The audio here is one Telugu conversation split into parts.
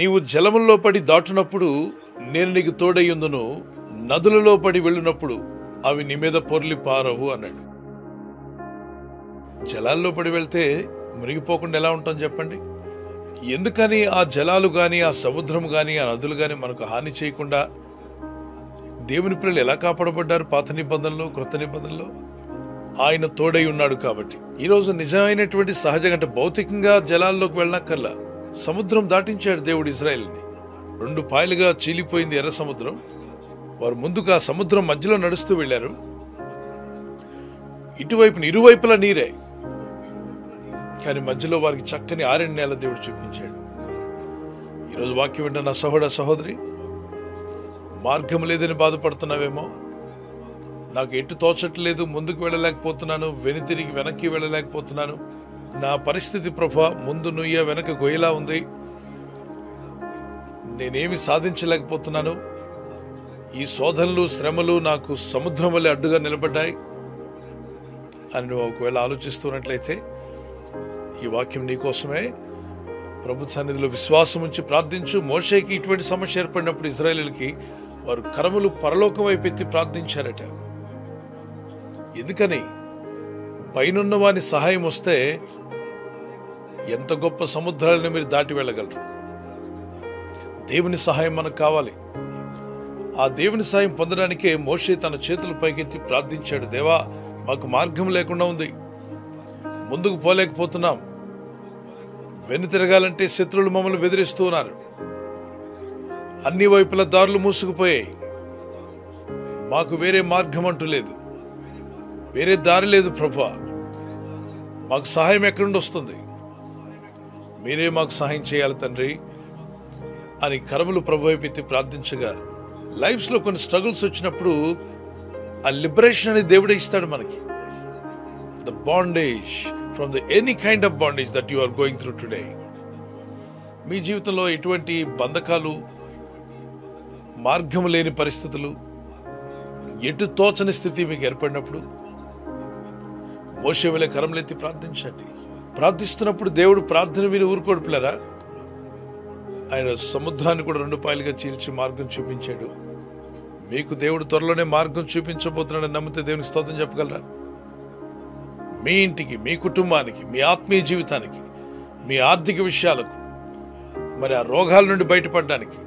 నీవు జలముల్లో పడి దాటునప్పుడు నేను నీకు తోడయ్యుందును నదులలో పడి వెళ్ళినప్పుడు అవి నీ మీద పొర్లి పారవు అన్నాడు. జలాల్లో పడి వెళ్తే మునిగిపోకుండా ఎలా ఉంటాం చెప్పండి? ఎందుకని ఆ జలాలు గాని ఆ సముద్రం గాని ఆ నదులు గాని మనకు హాని చేయకుండా దేవుని పిల్లలు ఎలా కాపాడబడ్డారు పాత నిబంధనలో కృత నిబంధనలో? ఆయన తోడై ఉన్నాడు కాబట్టి. ఈరోజు నిజమైనటువంటి సహజంగా అంటే భౌతికంగా జలాల్లోకి వెళ్ళనక్కర్లా. సముద్రం దాటించాడు దేవుడు ఇజ్రాయెల్ని. రెండు పాయలుగా చీలిపోయింది ఎర్ర సముద్రం. వారు ముందుగా సముద్రం మధ్యలో నడుస్తూ వెళ్ళారు. ఇటువైపున ఇరువైపులా నీరే. కానీ మధ్యలో వారికి చక్కని ఆరెండు నెల దేవుడు చూపించాడు. ఈరోజు వాక్యం వింటున్న నా సహోడ సహోదరి మార్గం లేదని బాధపడుతున్నావేమో? నాకు ఎటు తోచట్లేదు ముందుకు వెళ్ళలేకపోతున్నాను వెనుతిరిగి వెనక్కి వెళ్ళలేకపోతున్నాను. నా పరిస్థితి ప్రభా ముందు నుయ్య వెనక గొయ్యలా ఉంది. నేనేమి సాధించలేకపోతున్నాను. ఈ శోధనలు శ్రమలు నాకు సముద్రం వల్ల అడ్డుగా నిలబడ్డాయి. అని నువ్వు ఒకవేళ ఆలోచిస్తున్నట్లయితే ఈ వాక్యం నీకోసమే ప్రభు సన్నిధిలో విశ్వాసం ఉంచి ప్రార్థించు. మోషేకి ఇటువంటి సమస్య ఏర్పడినప్పుడు ఇజ్రాయేలీలకి వారు కరములు పరలోకం వైపు ఎత్తి ప్రార్థించారట. ఎందుకని? పైనున్న వారి సహాయం వస్తే ఎంత గొప్ప సముద్రాలను మీరు దాటి వెళ్ళగలరు? దేవుని సహాయం మనకు కావాలి. ఆ దేవుని సహాయం పొందడానికే మోషే తన చేతులు పైకెత్తి ప్రార్థించాడు దేవా మాకు మార్గం లేకుండా ఉంది. ముందుకు పోలేకపోతున్నాం. వెన్ను తిరగాలంటే శత్రువులు మమ్మల్ని బెదిరిస్తూ ఉన్నారు. అన్ని వైపుల దారులు మూసుకుపోయాయి. మాకు వేరే మార్గం అంటూ లేదు. వేరే దారి లేదు ప్రభా. మాకు సహాయం ఎక్కడి వస్తుంది? మీరే మాకు సహాయం చేయాలి తండ్రి. అని కరములు ప్రభు వైపు ప్రార్థించగా లైఫ్స్లో కొన్ని స్ట్రగుల్స్ వచ్చినప్పుడు ఆ లిబరేషన్ అనేది దేవుడే ఇస్తాడు మనకి. The bondage from the any kind of bondage that you are going through today మీ జీవితంలో ఎటువంటి బంధకాలు మార్గం లేని పరిస్థితులు ఎటు తోచని స్థితి మీకు ఏర్పడినప్పుడు మోసే వెళ్ళే కరములెత్తి ప్రార్థించండి. ప్రార్థిస్తున్నప్పుడు దేవుడు ప్రార్థన విని ఊరుకోడు పిల్లరా? ఆయన సముద్రాన్ని కూడా రెండు పాయలుగా చీల్చి మార్గం చూపించాడు. మీకు దేవుడు త్వరలోనే మార్గం చూపించబోతున్నాడని నమ్మితే దేవుని స్తోత్రం చెప్పగలరా? మీ ఇంటికి మీ కుటుంబానికి మీ ఆత్మీయ జీవితానికి మీ ఆర్థిక విషయాలకు మరి ఆ రోగాల నుండి బయటపడడానికి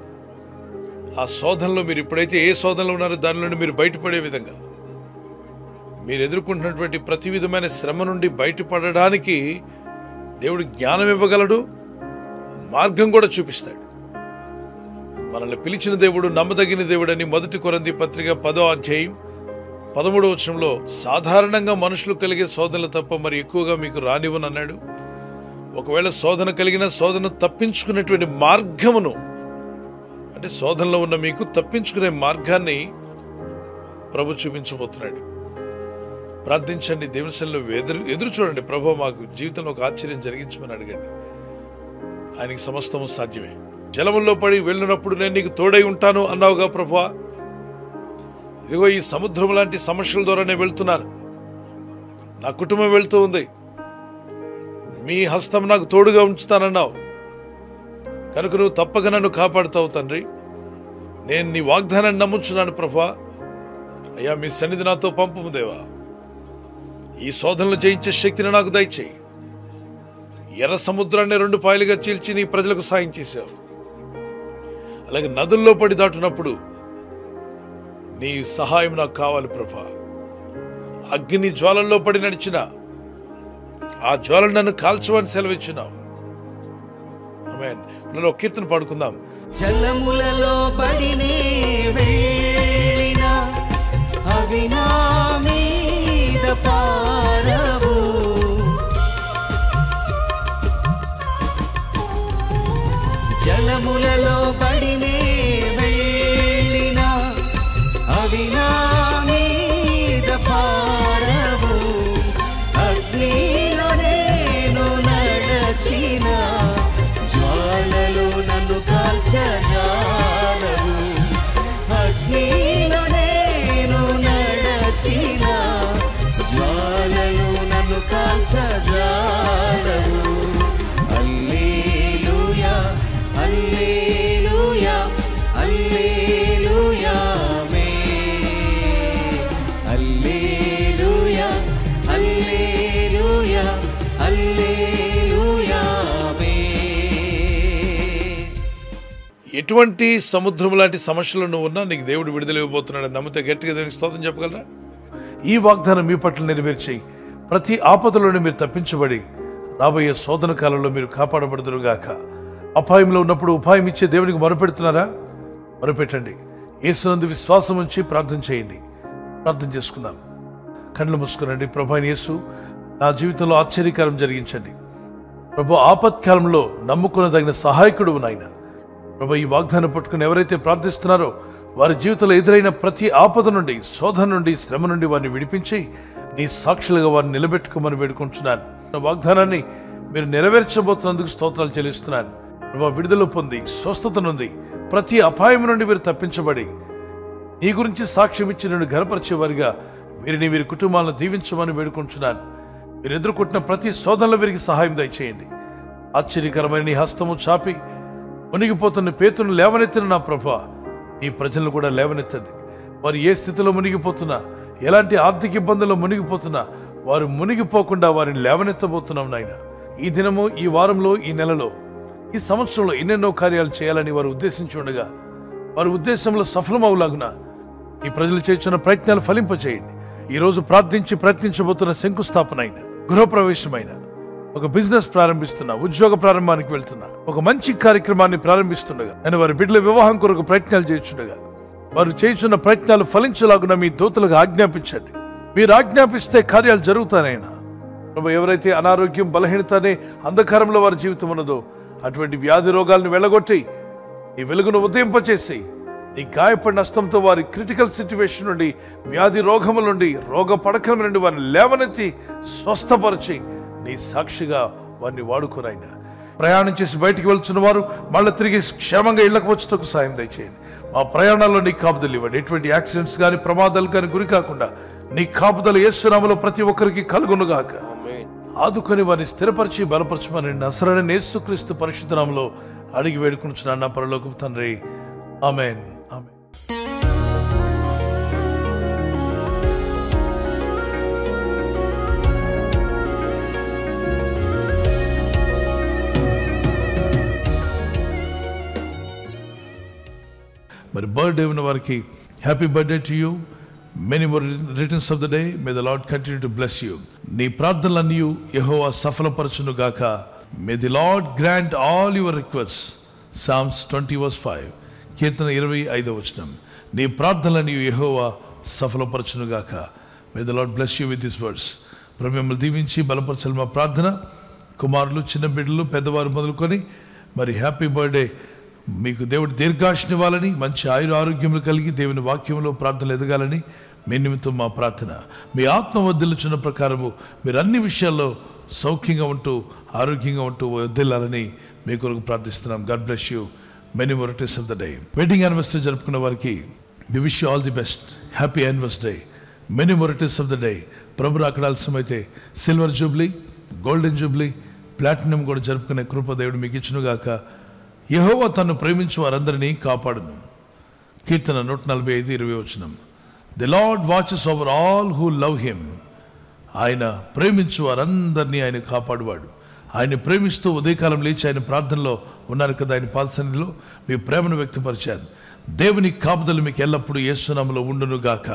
ఆ శోధనలో మీరు ఇప్పుడైతే ఏ శోధనలో ఉన్నారో దాని నుండి మీరు బయటపడే విధంగా మీరు ఎదుర్కొంటున్నటువంటి ప్రతి విధమైన శ్రమ నుండి బయటపడడానికి దేవుడు జ్ఞానం ఇవ్వగలడు మార్గం కూడా చూపిస్తాడు. మనల్ని పిలిచిన దేవుడు నమ్మదగిన దేవుడని మొదటి కొరంది పత్రిక పదో అధ్యాయం పదమూడవ వచనంలో సాధారణంగా మనుషులు కలిగే శోధనలు తప్ప మరి ఎక్కువగా మీకు రానివ్వను అన్నాడు. ఒకవేళ శోధన కలిగిన శోధన తప్పించుకునేటువంటి మార్గమును అంటే శోధనలో ఉన్న మీకు తప్పించుకునే మార్గాన్ని ప్రభు చూపించబోతున్నాడు. ప్రార్థించండి. దేవుని ఎదురు ఎదురు చూడండి. ప్రభు మాకు జీవితంలో ఒక ఆశ్చర్యం జరిగించమని అడగండి. ఆయనకి సమస్తము సాధ్యమే. జలముల్లో పడి వెళ్ళినప్పుడు నేను నీకు తోడై ఉంటాను అన్నావుగా ప్రభు ఇదిగో ఈ సముద్రం లాంటి సమస్యల ద్వారా నేను వెళ్తున్నాను. నా కుటుంబం వెళ్తూ ఉంది. మీ హస్తం నాకు తోడుగా ఉంచుతానన్నావు. కనుక నువ్వు తప్పక నన్ను కాపాడుతావు తండ్రి. నేను నీ వాగ్దానాన్ని నమ్ముచున్నాను ప్రభా అయ్యా మీ సన్నిధి నాతో పంపుము దేవా. ఈ శోధనలు జయించే శక్తిని నాకు దయచేయి. ఎర్ర సముద్రాన్ని రెండు పాయలుగా చీల్చి నీ ప్రజలకు సాయం చేశావు. అలాగే నదుల్లో పడి దాటునప్పుడు నీ సహాయం నాకు కావాలి ప్రభా. అగ్ని జ్వాలల్లో పడి నడిచిన ఆ జ్వాలను నన్ను కాల్చమని సెలవిచ్చినావు ఆమేన్. కీర్తన పాడుకుందాం. జలములలో పడినే వెళ్ళిన పాదములలో పడినే వెళ్ళిన అవి నా మీద పారవు అగ్నిలో నేను నడచిన జ్వాలలు నన్ను కాల్చజాలవు ఎటువంటి సముద్రం లాంటి సమస్యలు నువ్వు ఉన్నా నీకు దేవుడు విడుదల ఇవ్వబోతున్నాడు నమ్మితే గట్టిగా దేవునికి స్తోత్రం చెప్పగలరా? ఈ వాగ్దానం మీ పట్ల నెరవేర్చేయి. ప్రతి ఆపదలోనే మీరు తప్పించబడి రాబోయే శోధన కాలంలో మీరు కాపాడబడుదురుగాక. అపాయంలో ఉన్నప్పుడు ఉపాయం ఇచ్చే దేవునికి మొరపెడుతున్నారా? మొరపెట్టండి. యేసునందు విశ్వాసం ఉంచి ప్రార్థన చేయండి. ప్రార్థన చేసుకుందాం. కళ్ళు మూసుకునండి ప్రభా యేసు నా జీవితంలో ఆశ్చర్యకారం జరిగించండి. ప్రభు ఆపత్కాలంలో నమ్ముకునదగిన సహాయకుడు నాయన. ప్రభు ఈ వాగ్దానం పట్టుకుని ఎవరైతే ప్రార్థిస్తున్నారో వారి జీవితంలో ఎదురైన ప్రతి ఆపద నుండి శోధన నుండి శ్రమ నుండి వారిని విడిపించి నీ సాక్షులుగా వారిని నిలబెట్టుకోమని వేడుకుంటున్నాను. వాగ్దానాన్ని మీరు నెరవేర్చబోతున్నందుకు స్తోత్రాలు చెల్లిస్తున్నాను. ప్రభా విడుదల పొంది స్వస్థత నుండి ప్రతి అపాయం నుండి మీరు తప్పించబడి నీ గురించి సాక్ష్యం ఇచ్చి నన్ను ఘనపరిచేవారిగా వీరిని వీరి కుటుంబాలను దీవించమని వేడుకుంటున్నాను. మీరు ఎదుర్కొంటున్న ప్రతి శోధనలో వీరికి సహాయం దయచేయండి. ఆశ్చర్యకరమైన నీ హస్తము చాపి మునిగిపోతున్న పేతును లేవనెత్తిన నా ప్రభా. ఈ ప్రజలను కూడా లేవనెత్తండి. వారు ఏ స్థితిలో మునిగిపోతున్నా ఎలాంటి ఆర్థిక ఇబ్బందుల్లో మునిగిపోతున్నా వారు మునిగిపోకుండా వారిని లేవనెత్తబోతున్నాం నాయన. ఈ దినము ఈ వారంలో ఈ నెలలో ఈ సంవత్సరంలో ఎన్నెన్నో కార్యాలు చేయాలని వారు ఉద్దేశించి ఉండగా వారి ఉద్దేశంలో సఫలమవులాగున ఈ ప్రజలు చేస్తున్న ప్రయత్నాలు ఫలింపచేయండి ఈ రోజు ప్రార్థించి ప్రయత్నించబోతున్న శంకుస్థాపన అయిన గృహప్రవేశమైన ఒక బిజినెస్ ప్రారంభిస్తున్నా ఉద్యోగ ప్రారంభానికి వెళ్తున్నా ఒక మంచి కార్యక్రమాన్ని ప్రారంభిస్తుండగా నేను వారి బిడ్డల వివాహం కొరకు ప్రయత్నాలు చేస్తుండగా వారు చేస్తున్న ప్రయత్నాలు ఫలించలాగున మీ దూతలకు ఆజ్ఞాపించండి. మీరు ఆజ్ఞాపిస్తే కార్యాలు జరుగుతానైనా. ప్రభు ఎవరైతే అనారోగ్యం బలహీనతనే అంధకారంలో వారి జీవితం ఉన్నదో అటువంటి వ్యాధి రోగాలను వెళ్ళగొట్టి నీ వెలుగును ఉదయింపచేసి నీ గాయపడిన నష్టంతో వారి క్రిటికల్ సిచ్యువేషన్ నుండి వ్యాధి రోగముల నుండి రోగ పడకల నుండి వారిని లేవనెత్తి స్వస్థపరిచి నీ సాక్షిగా వారిని వాడుకోనైనా. ప్రయాణం చేసి బయటికి వెళ్తున్న వారు మళ్ళీ తిరిగి క్షేమంగా ఇళ్ళకు వచ్చేటకు సాయం దయచేయండి. మా ప్రయాణాల్లో నీ కాపుదలు ఇవ్వండి. ఎటువంటి యాక్సిడెంట్స్ కానీ ప్రమాదాలు కానీ గురి కాకుండా నీ కాపుదలు ఏసునామలో ప్రతి ఒక్కరికి కలుగునుగాక ఆదుకొని వారిని స్థిరపరిచి బలపరచమని నసరని యేసుక్రీస్తు పరిశుద్ధ నామములో అడిగి వేడుకుంటున్నాను నా తండ్రి. ఆమెన్. మరి బర్త్డే ఉన్న వారికి happy birthday to you. Many more returns of the day may the lord continue to bless you నీ ప్రార్థనలన్నీ యహోవా సఫలపరచును గాక may the lord grant all your request psalms twenty verse five కీర్తన ఇరవై ఐదో వచనం. నీ ప్రార్థనలన్నీ యహోవా సఫలపరచును గాక may the lord bless you with this words మిమ్మల్ని దీవించి బలపరచాలి మా ప్రార్థన. కుమారులు చిన్న బిడ్డలు పెద్దవారు మొదలుకొని మరి హ్యాపీ బర్త్డే మీకు దేవుడు దీర్ఘాశని ఇవ్వాలని మంచి ఆయుర ఆరోగ్యములు కలిగి దేవుని వాక్యంలో ప్రార్థనలు ఎదగాలని మీ నిమిత్తం మా ప్రార్థన. మీ ఆత్మ వదిలిచున్న ప్రకారము మీరు అన్ని విషయాల్లో సౌఖ్యంగా ఉంటూ ఆరోగ్యంగా ఉంటూ వదిలాలని మీ కొరకు ప్రార్థిస్తున్నాం. God bless you many more returns of the day wedding anniversary జరుపుకున్న వారికి we wish you all the best happy anniversary many more returns of the day ప్రభు అక్కడ అయితే silver jubilee golden jubilee platinum కూడా జరుపుకునే కృప దేవుడు మీకు ఇచ్చునుగాక. యెహోవా తను ప్రేమించు వారందరినీ కాపాడును. కీర్తన నూట నలభై ఐదు ఇరవై వచ్చినం the lord watches over all who love him ఆయన ప్రేమించు వారందరినీ ఆయన కాపాడువాడు. ఆయన ప్రేమిస్తూ ఉదయకాలం లేచి ఆయన ప్రార్థనలో ఉన్నారు కదా ఆయన పాదసన్నిధిలో. మీ ప్రేమను వ్యక్తపరిచారు దేవుని కాపుదలు మీకు ఎల్లప్పుడూ యేసునామలో ఉండును గాక.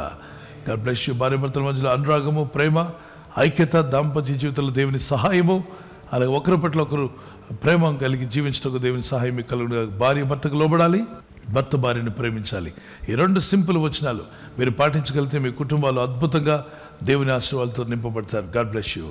గాడ్ బ్లెస్ యూ భార్య భర్తల మధ్యలో అనురాగము ప్రేమ ఐక్యత దాంపత్య జీవితంలో దేవుని సహాయము అలాగే ఒకరి పట్ల ఒకరు ప్రేమ కలిగి జీవించటకు దేవుని సహాయం మీకు కలుగు భార్య భర్తకు లోబడాలి భర్త భార్యను ప్రేమించాలి. ఈ రెండు సింపుల్ వచనాలు మీరు పాటించగలిగితే మీ కుటుంబాలు అద్భుతంగా దేవుని ఆశీర్వాదాలతో నింపబడతారు. God bless you.